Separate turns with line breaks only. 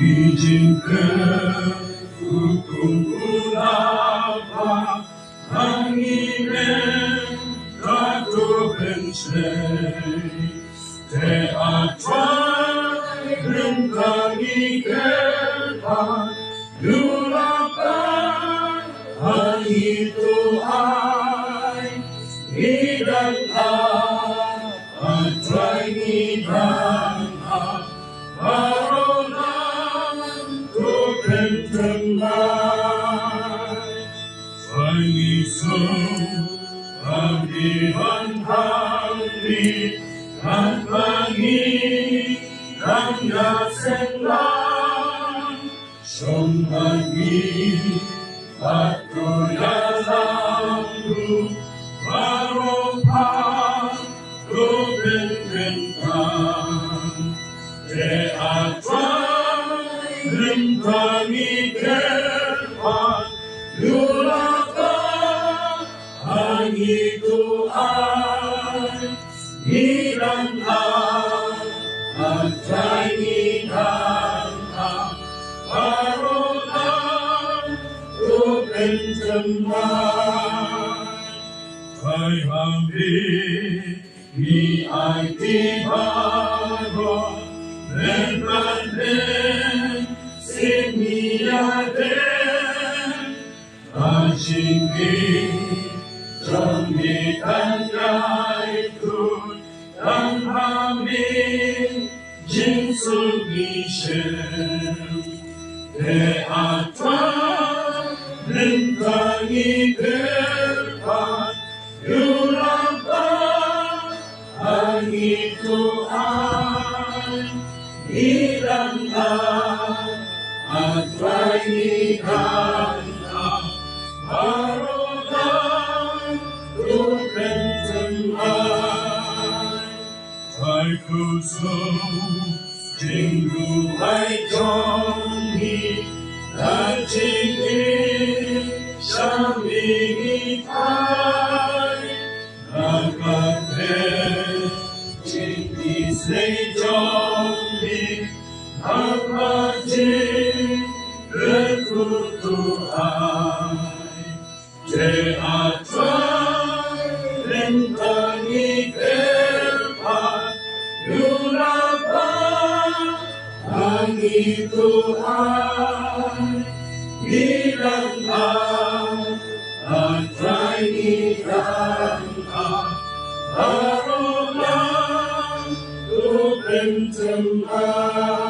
雨中的乌拉那拉，让你们都变成。在爱中等待你的，乌拉那拉，爱到爱，你等待，等待你等待。Paradiso, Panginoon hari at langit ang yasen lang, siyang langit at kuyalang marong pa lupententan. Te atwa rin kami 你独爱，你难爱，但再难爱，不如当初认真爱。再爱你，你爱的不够，再爱你，是你一定，再爱你。Sembunyikan zaitun dan hamil Jin submission Teatwa Rintangi depan Yuramba Bagi Tuhan Hilanglah Atrai kata Baru Kuso, Jingu Lai Tongi, Lachini, Shamini Tai, Nakate, Jingi Sei Tongi, Nakati, Rekutu Hai, Te Atwa, Lenta kami Tuhan di dalam baterai di dalam barulah ku pencemar